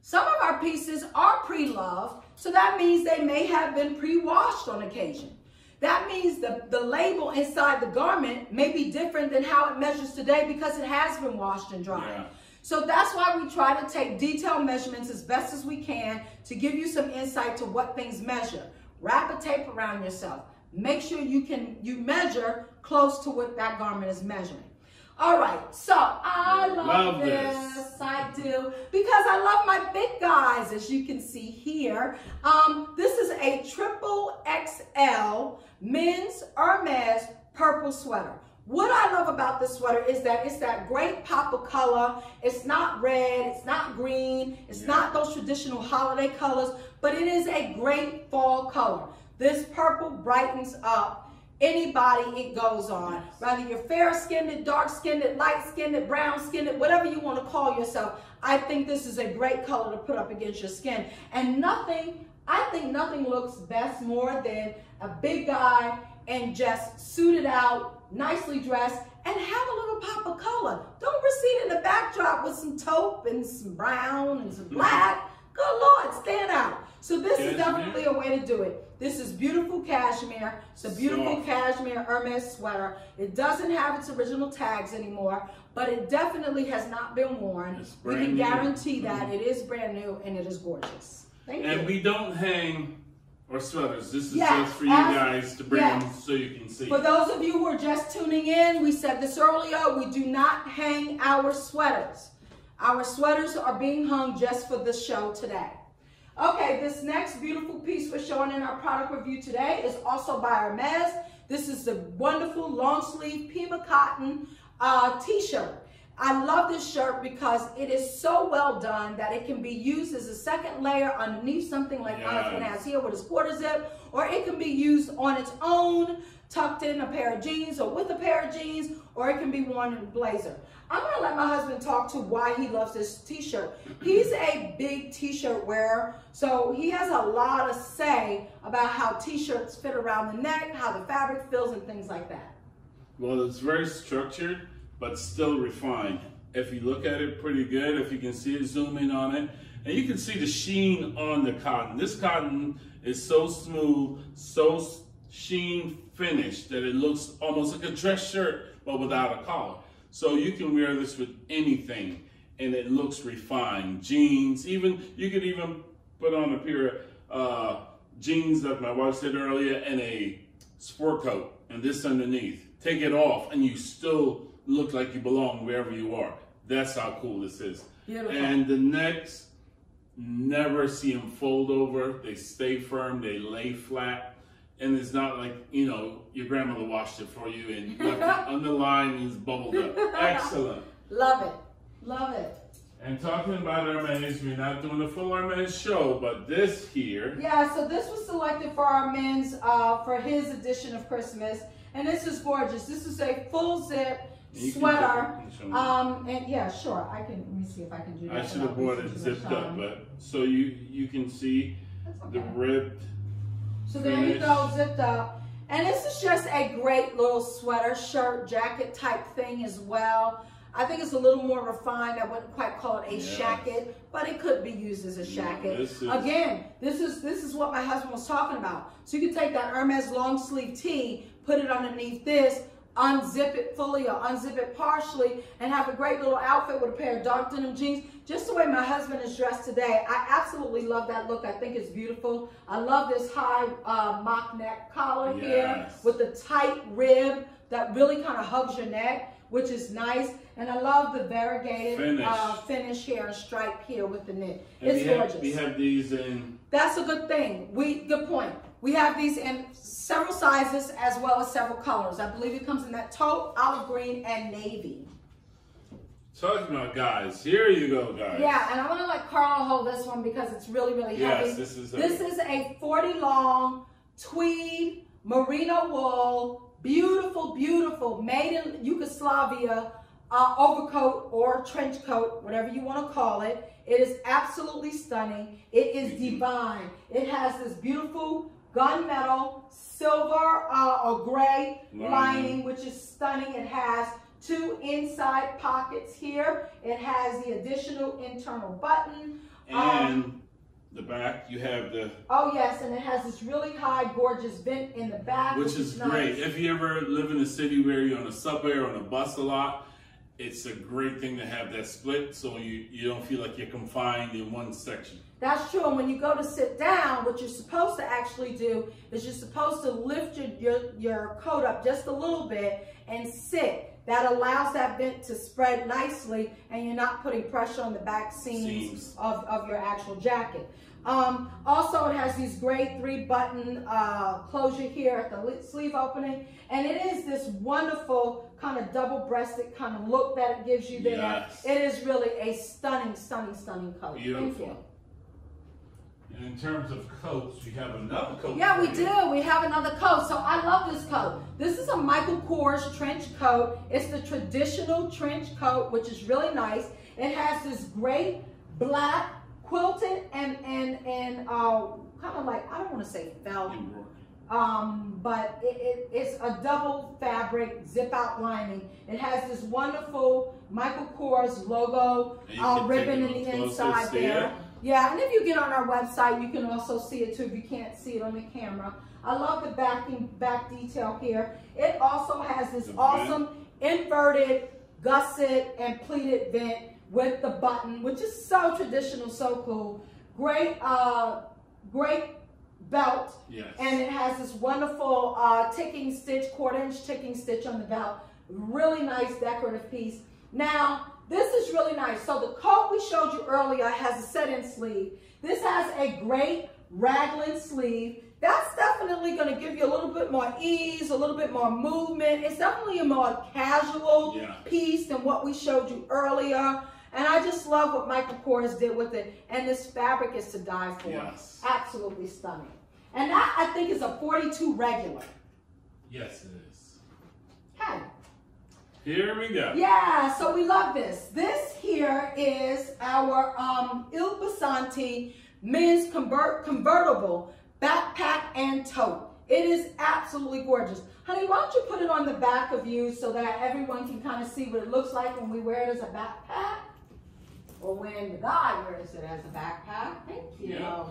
[SPEAKER 1] some of our pieces are pre-loved, so that means they may have been pre-washed on occasion. That means the, the label inside the garment may be different than how it measures today because it has been washed and dried. Yeah. So that's why we try to take detailed measurements as best as we can to give you some insight to what things measure. Wrap a tape around yourself. Make sure you can you measure close to what that garment is measuring. All right, so I love, love this. this. I do because I love my big guys, as you can see here. Um, this is a triple XL men's Hermes purple sweater. What I love about this sweater is that it's that great pop of color. It's not red, it's not green, it's yeah. not those traditional holiday colors, but it is a great fall color. This purple brightens up anybody it goes on. Whether you're fair-skinned, dark-skinned, light-skinned, brown-skinned, whatever you want to call yourself, I think this is a great color to put up against your skin. And nothing, I think nothing looks best more than a big guy and just suited out, nicely dressed, and have a little pop of color. Don't proceed in the backdrop with some taupe and some brown and some mm-hmm. black. Good Lord, stand out. So this cashmere. is definitely a way to do it. This is beautiful cashmere. It's a beautiful Soft. cashmere Hermes sweater. It doesn't have its original tags anymore, but it definitely has not been worn. We can new. guarantee that mm -hmm. it is brand new and it is gorgeous. Thank
[SPEAKER 2] and
[SPEAKER 1] you.
[SPEAKER 2] And we don't hang our sweaters. This is yes, just for you guys to bring yes. them so you can see.
[SPEAKER 1] For those of you who are just tuning in, we said this earlier, we do not hang our sweaters. Our sweaters are being hung just for the show today. Okay, this next beautiful piece we're showing in our product review today is also by Hermes. This is the wonderful long sleeve Pima cotton uh, t-shirt. I love this shirt because it is so well done that it can be used as a second layer underneath something like yes. Jonathan has here with his quarter zip, or it can be used on its own, tucked in a pair of jeans or with a pair of jeans, or it can be worn in a blazer. I'm gonna let my husband talk to why he loves this t-shirt. He's a big t-shirt wearer, so he has a lot to say about how t-shirts fit around the neck, how the fabric feels, and things like that.
[SPEAKER 2] Well, it's very structured, but still refined. If you look at it pretty good, if you can see it, zoom in on it, and you can see the sheen on the cotton. This cotton is so smooth, so sheen finished that it looks almost like a dress shirt, but without a collar. So you can wear this with anything and it looks refined. Jeans, even, you could even put on a pair of uh, jeans like my wife said earlier and a sport coat and this underneath. Take it off and you still look like you belong wherever you are. That's how cool this is. Beautiful. And the necks, never see them fold over. They stay firm, they lay flat and it's not like you know your grandmother washed it for you and left it line is bubbled up. Excellent.
[SPEAKER 1] Love it. Love it.
[SPEAKER 2] And talking about Hermes, we're not doing a full Hermes show, but this here.
[SPEAKER 1] Yeah, so this was selected for our men's uh, for his edition of Christmas, and this is gorgeous. This is a full zip sweater. Um, and yeah, sure, I can. Let me see if I can do that.
[SPEAKER 2] I should have bought it zipped up, but so you you can see okay. the ripped
[SPEAKER 1] so there you go, zipped up. And this is just a great little sweater, shirt, jacket type thing as well. I think it's a little more refined. I wouldn't quite call it a yeah. shacket, but it could be used as a shacket. Is, Again, this is this is what my husband was talking about. So you can take that Hermes long sleeve tee, put it underneath this, unzip it fully or unzip it partially and have a great little outfit with a pair of dark denim jeans. Just the way my husband is dressed today. I absolutely love that look. I think it's beautiful. I love this high uh, mock neck collar yes. here with the tight rib that really kind of hugs your neck, which is nice. And I love the variegated finish, uh, finish here and stripe here with the knit. And it's
[SPEAKER 2] we
[SPEAKER 1] gorgeous.
[SPEAKER 2] Have, we have these in...
[SPEAKER 1] That's a good thing. We Good point. We have these in several sizes as well as several colors. I believe it comes in that taupe, olive green, and navy.
[SPEAKER 2] Talking about guys, here you go, guys.
[SPEAKER 1] Yeah, and I'm gonna let Carl hold this one because it's really, really heavy.
[SPEAKER 2] Yes, this is.
[SPEAKER 1] This is a 40 long tweed merino wool, beautiful, beautiful, made in Yugoslavia uh, overcoat or trench coat, whatever you want to call it. It is absolutely stunning. It is divine. It has this beautiful gunmetal, silver uh, or gray lining. lining, which is stunning. It has two inside pockets here. It has the additional internal button.
[SPEAKER 2] And um, the back, you have the...
[SPEAKER 1] Oh, yes, and it has this really high, gorgeous vent in the back.
[SPEAKER 2] Which, which is, is nice. great. If you ever live in a city where you're on a subway or on a bus a lot, it's a great thing to have that split so you, you don't feel like you're confined in one section.
[SPEAKER 1] That's true. And when you go to sit down, what you're supposed to actually do is you're supposed to lift your, your, your coat up just a little bit and sit. That allows that vent to spread nicely and you're not putting pressure on the back seams, seams. Of, of your actual jacket. Um, also, it has these great three button uh, closure here at the sleeve opening. And it is this wonderful kind of double breasted kind of look that it gives you there. Yes. It is really a stunning, stunning, stunning coat.
[SPEAKER 2] Beautiful. And in terms of coats, we have another coat.
[SPEAKER 1] Yeah, we do. We have another coat. So I love this coat. This is a Michael Kors trench coat. It's the traditional trench coat, which is really nice. It has this great black quilted and and and uh, kind of like I don't want to say felt, um, but it, it, it's a double fabric zip out lining. It has this wonderful Michael Kors logo uh, ribbon in the inside there. Yeah, and if you get on our website, you can also see it too if you can't see it on the camera. I love the backing back detail here. It also has this awesome inverted gusset and pleated vent with the button, which is so traditional, so cool. Great, uh, great belt.
[SPEAKER 2] Yes.
[SPEAKER 1] And it has this wonderful uh, ticking stitch, quarter inch ticking stitch on the belt. Really nice decorative piece. Now, this is really nice. So the coat we showed you earlier has a set-in sleeve. This has a great raglan sleeve. That's definitely going to give you a little bit more ease, a little bit more movement. It's definitely a more casual yeah. piece than what we showed you earlier. And I just love what Michael Kors did with it. And this fabric is to die for.
[SPEAKER 2] Yes.
[SPEAKER 1] Absolutely stunning. And that, I think, is a 42 regular.
[SPEAKER 2] Yes, it is.
[SPEAKER 1] Okay.
[SPEAKER 2] Here we go.
[SPEAKER 1] Yeah, so we love this. This here is our um, Il Bisonte men's convert convertible backpack and tote. It is absolutely gorgeous. Honey, why don't you put it on the back of you so that everyone can kind of see what it looks like when we wear it as a backpack? or when the guy wears it as a backpack. Thank you. Yeah.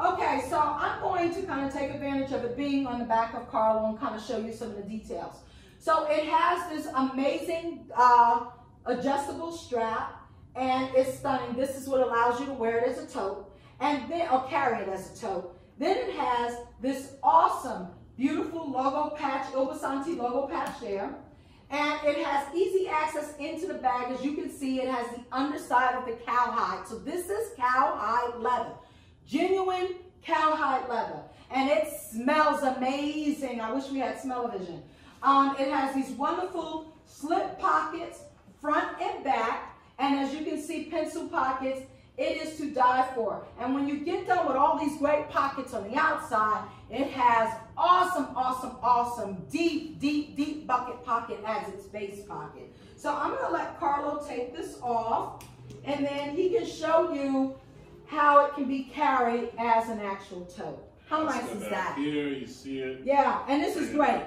[SPEAKER 1] Okay, so I'm going to kind of take advantage of it being on the back of Carlo and kind of show you some of the details. So it has this amazing uh, adjustable strap and it's stunning. This is what allows you to wear it as a tote and then, or carry it as a tote. Then it has this awesome, beautiful logo patch, Il Bisonte logo patch there. And it has easy access into the bag. As you can see, it has the underside of the cowhide. So this is cowhide leather. Genuine cowhide leather. And it smells amazing. I wish we had smell-o-vision. Um, it has these wonderful slip pockets, front and back. And as you can see, pencil pockets. It is to die for. And when you get done with all these great pockets on the outside, it has awesome, awesome, awesome, deep, deep, deep bucket pocket as its base pocket. So I'm going to let Carlo take this off, and then he can show you how it can be carried as an actual tote. How Let's nice is that?
[SPEAKER 2] Here, you see it.
[SPEAKER 1] Yeah, and this is great.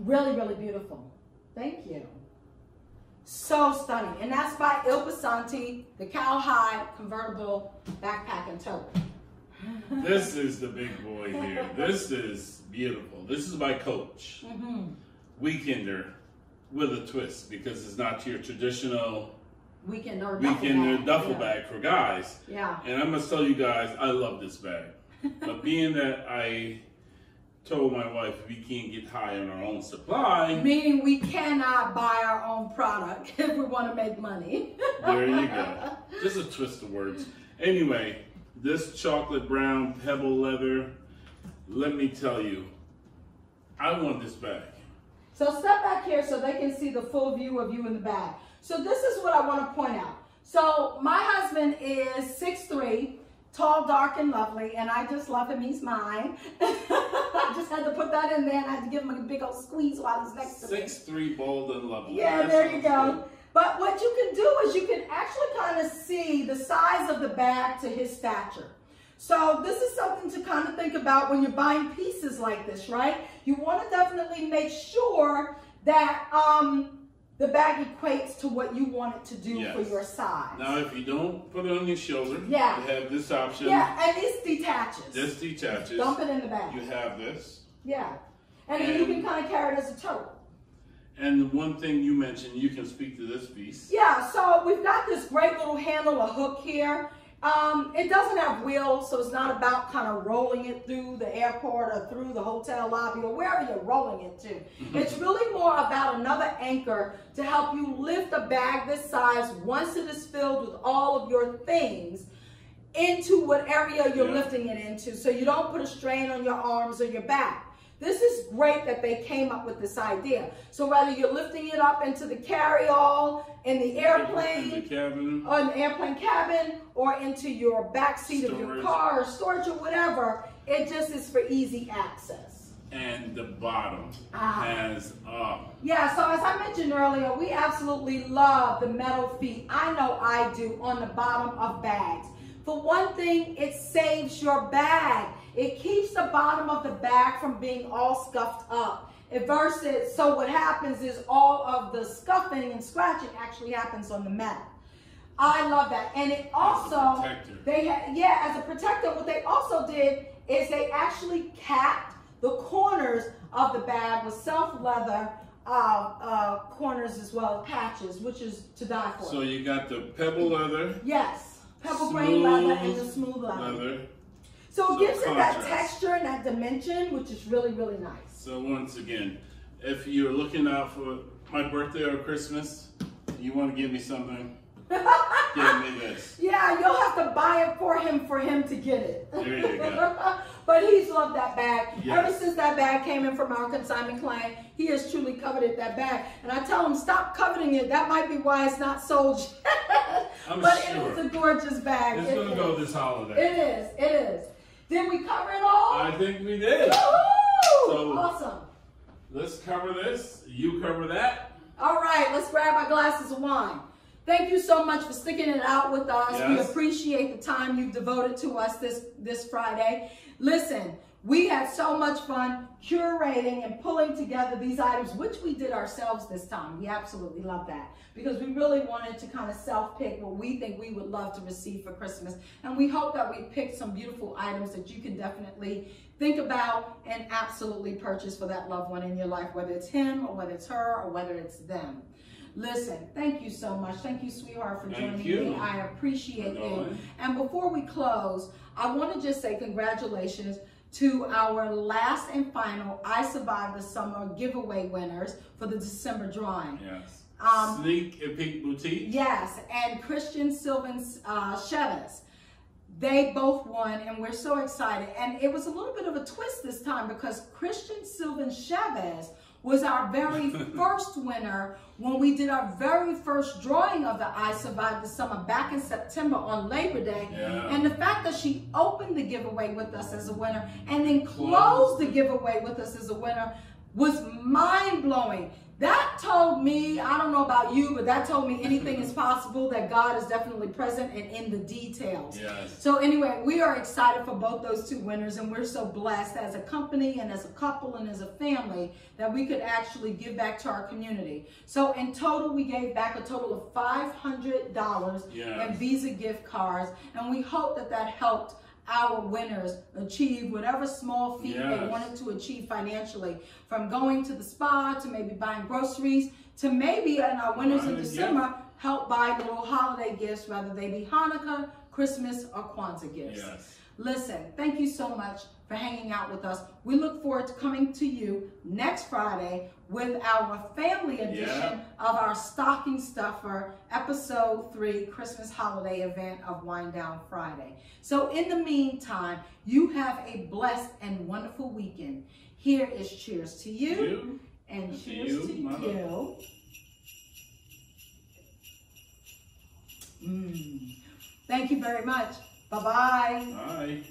[SPEAKER 1] Really, really beautiful. Thank you. So stunning. And that's by Il Bisonte, the cowhide convertible backpack and tote.
[SPEAKER 2] this is the big boy here. This is beautiful. This is my coach. Mm -hmm. Weekender with a twist because it's not your traditional
[SPEAKER 1] weekend or
[SPEAKER 2] duffel weekender
[SPEAKER 1] bag.
[SPEAKER 2] duffel yeah. bag for guys.
[SPEAKER 1] Yeah.
[SPEAKER 2] And I must tell you guys, I love this bag. but being that I told my wife we can't get high on our own supply.
[SPEAKER 1] Meaning we cannot buy our own product if we want to make money.
[SPEAKER 2] there you go. Just a twist of words. Anyway, this chocolate brown pebble leather, let me tell you, I want this bag.
[SPEAKER 1] So step back here so they can see the full view of you in the bag. So this is what I want to point out. So my husband is 6'3", tall, dark, and lovely, and I just love him. He's mine. I just had to put that in there, and I had to give him a big old squeeze while he's next to me.
[SPEAKER 2] Six three, bold and lovely.
[SPEAKER 1] Yeah,
[SPEAKER 2] That
[SPEAKER 1] there you go. But what you can do is you can actually kind of see the size of the bag to his stature. So this is something to kind of think about when you're buying pieces like this, right? You want to definitely make sure that um, the bag equates to what you want it to do
[SPEAKER 2] Yes.
[SPEAKER 1] for your size.
[SPEAKER 2] Now, if you don't put it on your shoulder,
[SPEAKER 1] Yeah.
[SPEAKER 2] you have this option.
[SPEAKER 1] yeah, and this detaches.
[SPEAKER 2] This detaches.
[SPEAKER 1] Dump it in the bag.
[SPEAKER 2] You have this.
[SPEAKER 1] Yeah. And then you can kind of carry it as a tote.
[SPEAKER 2] And the one thing you mentioned, you can speak to this piece.
[SPEAKER 1] Yeah, so we've got this great little handle, a hook here. Um, it doesn't have wheels, so it's not about kind of rolling it through the airport or through the hotel lobby or wherever you're rolling it to. It's really more about another anchor to help you lift a bag this size once it is filled with all of your things into what area you're
[SPEAKER 2] Yeah.
[SPEAKER 1] lifting it into so you don't put a strain on your arms or your back. This is great that they came up with this idea. So whether you're lifting it up into the carry-all, in the
[SPEAKER 2] In the
[SPEAKER 1] airplane,
[SPEAKER 2] cabin.
[SPEAKER 1] or the airplane cabin, or into your back seat of your car, or storage or whatever, it just is for easy access.
[SPEAKER 2] And the bottom
[SPEAKER 1] Ah.
[SPEAKER 2] has uh
[SPEAKER 1] Yeah, so as I mentioned earlier, we absolutely love the metal feet. I know I do on the bottom of bags. For one thing, it saves your bag. It keeps the bottom of the bag from being all scuffed up. It versus, so what happens is all of the scuffing and scratching actually happens on the metal. I love that. And it also, they had, yeah, as a protector, what they also did is they actually capped the corners of the bag with self leather uh, uh, corners as well as patches, which is to die for.
[SPEAKER 2] So you got the pebble leather,
[SPEAKER 1] yes, pebble grain leather and the
[SPEAKER 2] Smooth
[SPEAKER 1] smooth leather.
[SPEAKER 2] leather.
[SPEAKER 1] So it gives it that texture and that dimension, which is really, really nice.
[SPEAKER 2] So once again, if you're looking out for my birthday or Christmas, you want to give me something, give me this.
[SPEAKER 1] Yeah, you'll have to buy it for him for him to get it.
[SPEAKER 2] There you go.
[SPEAKER 1] but he's loved that bag.
[SPEAKER 2] Yes.
[SPEAKER 1] Ever since that bag came in from our consignment client, he has truly coveted that bag. And I tell him, stop coveting it. That might be why it's not sold but
[SPEAKER 2] sure.
[SPEAKER 1] it is a gorgeous bag.
[SPEAKER 2] It's
[SPEAKER 1] It
[SPEAKER 2] gonna go this holiday.
[SPEAKER 1] It is. It is. Did we cover it all?
[SPEAKER 2] I think we did. So-
[SPEAKER 1] awesome.
[SPEAKER 2] Let's cover this. You cover that.
[SPEAKER 1] All right, let's grab our glasses of wine. Thank you so much for sticking it out with us. We appreciate the time you've devoted to us this, this Friday. Listen, we had so much fun curating and pulling together these items, which we did ourselves this time. We absolutely love that because we really wanted to kind of self-pick what we think we would love to receive for Christmas. And we hope that we picked some beautiful items that you can definitely think about and absolutely purchase for that loved one in your life, whether it's him or whether it's her or whether it's them. Listen, thank you so much. Thank you, sweetheart, for
[SPEAKER 2] Thank
[SPEAKER 1] joining
[SPEAKER 2] you.
[SPEAKER 1] me. I appreciate you. And before we close, I want to just say congratulations to our last and final I Survived the Summer giveaway winners for the December drawing.
[SPEAKER 2] Yes.
[SPEAKER 1] Um,
[SPEAKER 2] Sneak and Peek Boutique.
[SPEAKER 1] Yes, and Christian Sylvan uh, Chavez. They both won, and we're so excited. And it was a little bit of a twist this time because Christian Sylvan Chavez was our very first winner when we did our very first drawing of the I Survived the Summer back in September on Labor Day.
[SPEAKER 2] Yeah.
[SPEAKER 1] And the fact that she opened the giveaway with us as a winner and then closed the giveaway with us as a winner was mind blowing. That told me, I don't know about you, but that told me anything is possible, that God is definitely present and in the details.
[SPEAKER 2] Yes.
[SPEAKER 1] So anyway, we are excited for both those two winners and we're so blessed as a company and as a couple and as a family that we could actually give back to our community. So in total, we gave back a total of $500
[SPEAKER 2] Yes.
[SPEAKER 1] in Visa gift cards and we hope that that helped our winners achieve whatever small feat they wanted to achieve financially from going to the spa to maybe buying groceries to maybe in our winners in December help buy little holiday gifts, whether they be Hanukkah, Christmas, or Kwanzaa gifts.
[SPEAKER 2] Yes.
[SPEAKER 1] Listen, thank you so much for hanging out with us. We look forward to coming to you next Friday with our family edition of our Stocking Stuffer Episode 3 Christmas Holiday event of Wine Down Friday. So, in the meantime, you have a blessed and wonderful weekend. Here is cheers to you,
[SPEAKER 2] You.
[SPEAKER 1] and
[SPEAKER 2] to
[SPEAKER 1] cheers
[SPEAKER 2] you,
[SPEAKER 1] to you. Mm. Thank you very much. Bye-bye.
[SPEAKER 2] Bye.